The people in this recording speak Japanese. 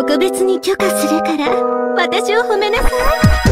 特別に許可するから私を褒めなさい。